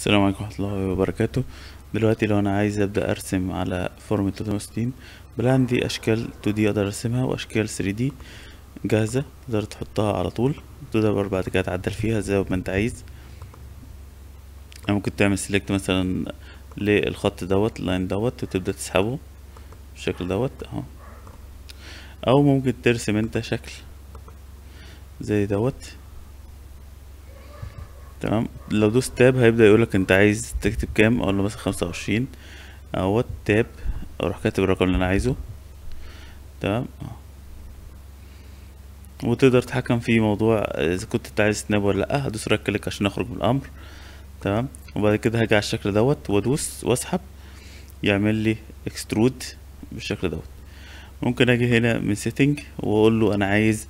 السلام عليكم ورحمة الله وبركاته. دلوقتي لو أنا عايز أبدأ أرسم على FormIt 360 بلاقي عندي أشكال 2D أقدر أرسمها وأشكال 3D جاهزة تقدر تحطها على طول. تقدر بعد كده تعدل فيها زي ما أنت عايز. أو ممكن تعمل select مثلا للخط دوت ال line دوت وتبدأ تسحبه بالشكل دوت أهو. أو ممكن ترسم أنت شكل زي دوت. تمام؟ لو دوست tab هيبدأ يقولك أنت عايز تكتب كام؟ أقول له مثلا خمسة وعشرين. tab أروح كاتب الرقم اللي أنا عايزه. تمام. وتقدر تتحكم في موضوع إذا كنت أنت عايز snap ولا لأ. هدوس right click عشان أخرج من الأمر. تمام؟ وبعد كده هاجي على الشكل دوت وأدوس وأسحب. يعمل لي extrude بالشكل دوت. ممكن أجي هنا من setting وأقول له أنا عايز آه،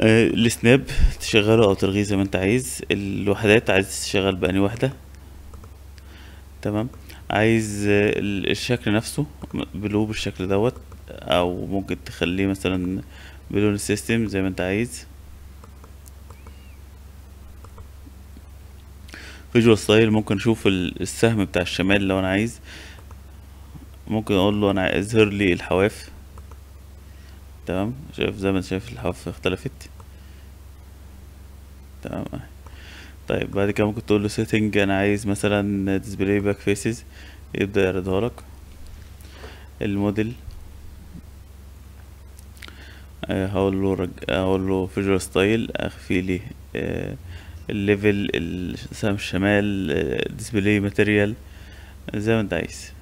ال snap تشغله أو تلغيه زي ما أنت عايز. الوحدات عايز تشغل بأني وحدة؟ تمام. عايز آه، ال- الشكل نفسه blue بالشكل دوت أو ممكن تخليه مثلا بلون ال system زي ما أنت عايز. visual style ممكن أشوف ال- السهم بتاع الشمال لو أنا عايز. ممكن أقول له أنا اظهر لي الحواف. تمام؟ شايف زي ما أنت شايف الحواف اختلفت. تمام. طيب بعد كده ممكن تقول له setting أنا عايز مثلا display back faces يبدأ يعرضها لك. الموديل. آه، هقول له رج... هقول له visual style أخفي لي آه، ال level السهم الشمال display material زي ما أنت عايز.